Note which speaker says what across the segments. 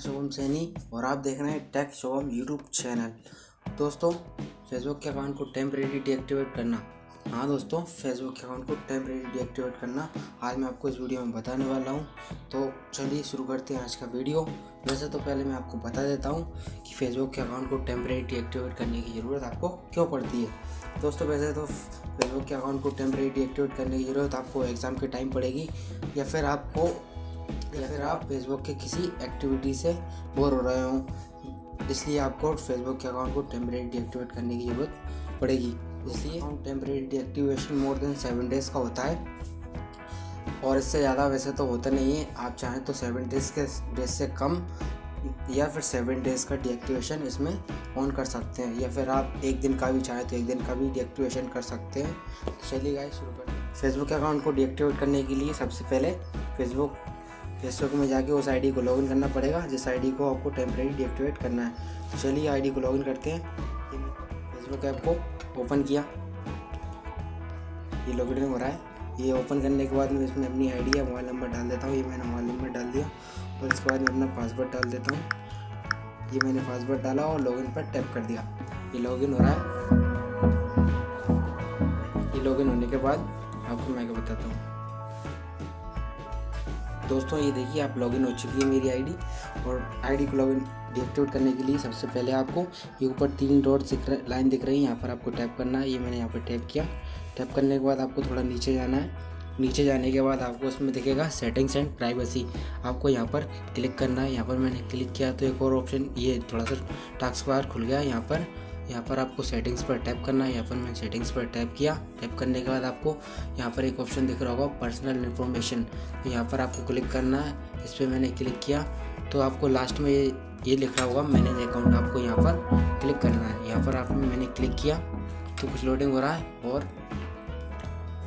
Speaker 1: सैनी और आप देख रहे हैं टेक शोम यूट्यूब चैनल दोस्तों फेसबुक के अकाउंट को टेम्परेरी डीएक्टिवेट करना। हाँ दोस्तों फेसबुक के अकाउंट को टेम्परेरी डीएक्टिवेट करना। आज मैं आपको इस वीडियो में बताने वाला हूँ। तो चलिए शुरू करते हैं आज का वीडियो। वैसे तो पहले मैं आपको बता देता हूँ कि फेसबुक के अकाउंट को टेम्परेरी डीएक्टिवेट करने की ज़रूरत आपको क्यों पड़ती है। दोस्तों, वैसे तो फेसबुक के अकाउंट को टेम्परेरी डीएक्टिवेट करने की ज़रूरत आपको एग्ज़ाम के टाइम पड़ेगी या फिर आपको या फिर आप फेसबुक के किसी एक्टिविटी से बोर हो रहे हो। इसलिए आपको फेसबुक के अकाउंट को टेम्परेरी डीएक्टिवेट करने की ज़रूरत पड़ेगी। इसलिए temporary deactivation more than seven days का होता है। और इससे ज़्यादा वैसे तो होता नहीं है। आप चाहें तो सेवन डेज़ के डेज़ से कम या फिर सेवन डेज़ का डीएक्टिवेशन इसमें ऑन कर सकते हैं। या फिर आप एक दिन का भी चाहें तो एक दिन का भी डीएक्टिवेशन कर सकते हैं। चलिए गाइस शुरू करते हैं। फेसबुक अकाउंट को डीएक्टिवेट करने के लिए सबसे पहले फेसबुक फेसबुक में जाके उस आईडी को लॉगिन करना पड़ेगा, जिस आईडी को आपको टेम्परेरी डीएक्टिवेट करना है। तो चलिए आईडी को लॉगिन करते हैं। फेसबुक ऐप को ओपन किया। ये लॉगिन हो रहा है। ये ओपन करने के बाद मैं इसमें अपनी आईडी या मोबाइल नंबर डाल देता हूँ। ये मैंने मोबाइल नंबर डाल दिया। और इसके बाद मैं अपना पासवर्ड डाल देता हूँ। ये मैंने पासवर्ड डाला और लॉगिन पर टैप कर दिया। ये लॉगिन हो रहा है। ये लॉगिन होने के बाद आपको मैं क्या बताता हूँ। दोस्तों, ये देखिए, आप लॉगिन हो चुकी है मेरी आईडी और आईडी को लॉगिन डीएक्टिवेट करने के लिए सबसे पहले आपको ये ऊपर तीन डॉट दिख रहे लाइन दिख रही है। यहाँ पर आपको टैप करना है। ये मैंने यहाँ पर टैप किया। टैप करने के बाद आपको थोड़ा नीचे जाना है। नीचे जाने के बाद आपको उसमें दिखेगा सेटिंग्स एंड प्राइवेसी आपको यहाँ पर क्लिक करना है। यहाँ पर मैंने क्लिक किया तो एक और ऑप्शन ये थोड़ा सा टास्क बार खुल गया। यहाँ पर यहाँ पर आपको सेटिंग्स पर टैप करना है। यहाँ पर मैंने सेटिंग्स पर टैप किया। टैप करने के बाद आपको यहाँ पर एक ऑप्शन दिख रहा होगा पर्सनल इन्फॉर्मेशन तो यहाँ पर आपको क्लिक करना है। इस पर मैंने क्लिक किया। तो आपको लास्ट में ये लिख होगा मैनेज अकाउंट आपको यहाँ पर क्लिक करना है। यहाँ पर आप मैंने क्लिक किया। तो कुछ लोडिंग हो रहा है और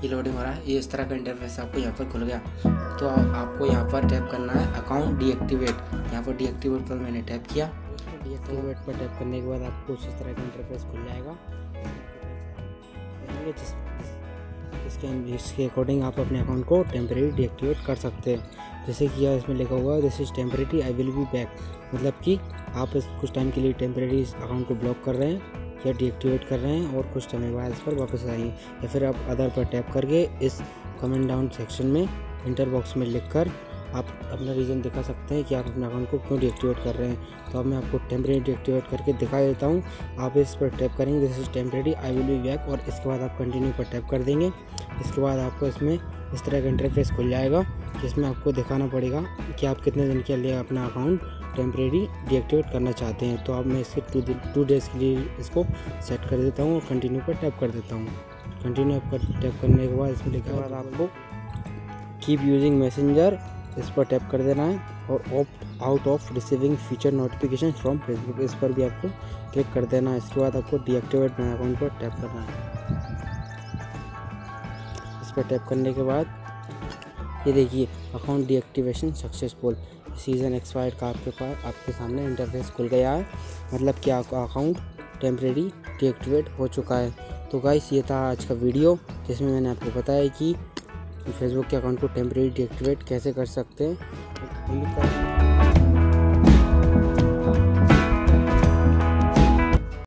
Speaker 1: ये लोडिंग हो रहा है। ये इस तरह का इंटरफेस आपको यहाँ पर खुल गया। तो आपको यहाँ पर टैप करना है अकाउंट डीएक्टिवेट यहाँ पर डीएक्टिवेट पर मैंने टैप किया। डीएक्टिवेट पर टैप करने के बाद आपको इस तरह का इंटरफेस खुल जाएगा। इसके इसके अकॉर्डिंग आप अपने अकाउंट को टेम्परेरी डीएक्टिवेट कर सकते हैं। जैसे कि यह इसमें लिखा हुआ है this is temporary I will be back मतलब कि आप इस, कुछ टाइम के लिए टेम्परेरी इस अकाउंट को ब्लॉक कर रहे हैं या डीएक्टिवेट कर रहे हैं और कुछ समय बाद इस पर वापस आएँगे या फिर आप अदर पर टैप करके इस कमेंट डाउन सेक्शन में इंटर बॉक्स में लिख कर आप अपना रीज़न दिखा सकते हैं कि आप अपने अकाउंट को क्यों डीएक्टिवेट कर रहे हैं। तो अब मैं आपको टेम्परेरी डीएक्टिवेट करके दिखा देता हूँ। आप इस पर टैप करेंगे this is temporary I will be back और इसके बाद आप कंटिन्यू पर टैप कर देंगे। इसके बाद आपको इसमें इस तरह का इंटरफेस खुल जाएगा, जिसमें आपको दिखाना पड़ेगा कि आप कितने दिन के लिए अपना अकाउंट टेम्परेरी डीएक्टिवेट करना चाहते हैं। तो अब मैं इसके टू टू डेज़ के लिए इसको सेट कर देता हूँ और कंटिन्यू पर टैप कर देता हूँ। कंटिन्यू पर टैप करने के बाद इसमें लिखा आपको कीप यूजिंग मैसेंजर इस पर टैप कर देना है और opt out of receiving feature notification from Facebook इस पर भी आपको क्लिक कर देना है। इसके बाद आपको डीएक्टिवेट माई अकाउंट पर टैप करना है। इस पर टैप करने के बाद ये देखिए account deactivation successful session expired का आपके पास, आपके सामने इंटरफेस खुल गया है। मतलब कि आपका अकाउंट टेम्प्रेरी डीएक्टिवेट हो चुका है। तो गाइस ये था आज का वीडियो जिसमें मैंने आपको बताया कि फेसबुक के अकाउंट को टेम्प्रेरी डीएक्टिवेट कैसे कर सकते हैं?